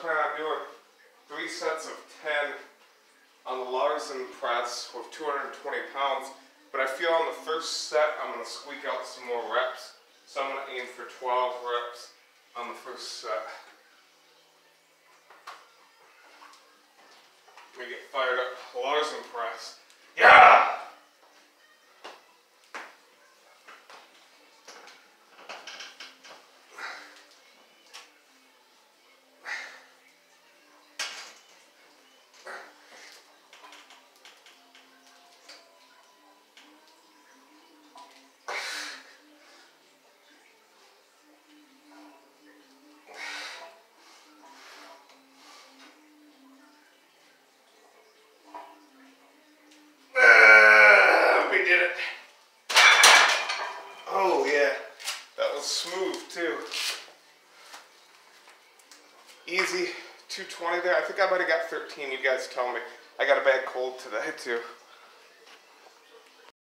plan on doing three sets of 10 on the Larsen press with 220 pounds. But I feel on the first set I'm going to squeak out some more reps. So I'm going to aim for 12 reps on the first set. Me get fired up. Larsen press. Yeah, that was smooth too. Easy, 220 there. I think I might have got 13. You guys tell me. I got a bad cold today too.